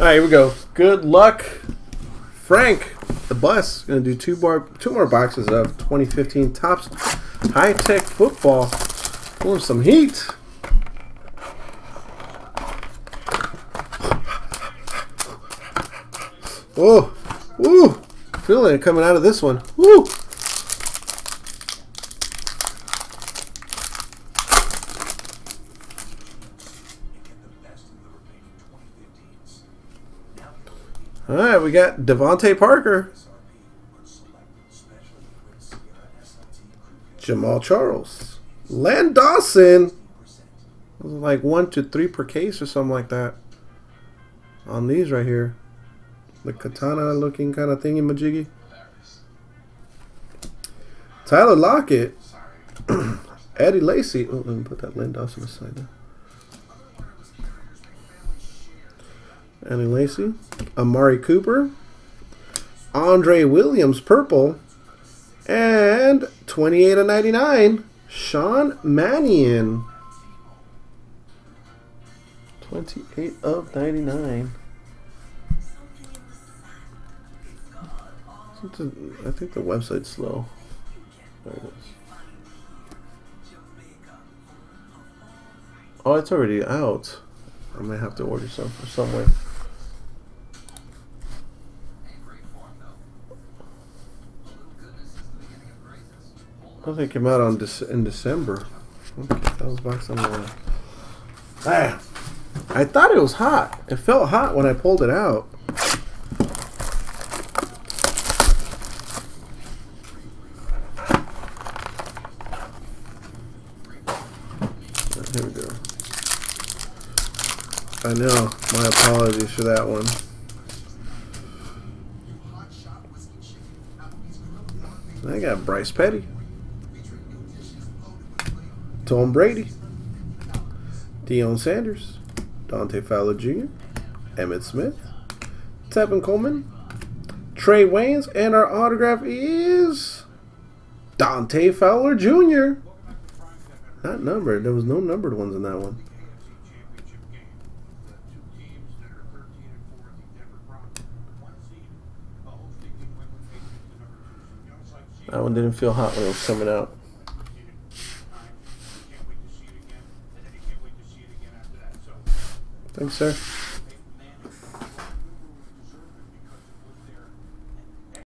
All right, here we go. Good luck, Frank. The bus gonna do two more two more boxes of 2015 Topps High TEK Football. Pulling some heat. Oh, woo! Feeling it coming out of this one. Woo! All right, we got DeVante Parker, Jamaal Charles, Len Dawson. Like one to three per case or something like that. On these right here, the katana looking kind of thingy majiggy. Tyler Lockett, Eddie Lacy. Oh, let me put that Len Dawson aside there. Eddie Lacy, Amari Cooper, Andre Williams, purple, and 28 of 99, Sean Mannion. 28 of 99. I think the website's slow. There it is. Oh, it's already out. I may have to order some somewhere. I think it came out on Dec in December. That was number one. Ah, I thought it was hot. It felt hot when I pulled it out. Here we go. I know. My apologies for that one. I got Bryce Petty. Tom Brady. Deion Sanders. Dante Fowler Jr. Emmitt Smith. Tevin Coleman. Trae Waynes. And our autograph is Dante Fowler Jr. Not numbered. There was no numbered ones in that one. That one didn't feel hot when it was coming out. Thanks, sir.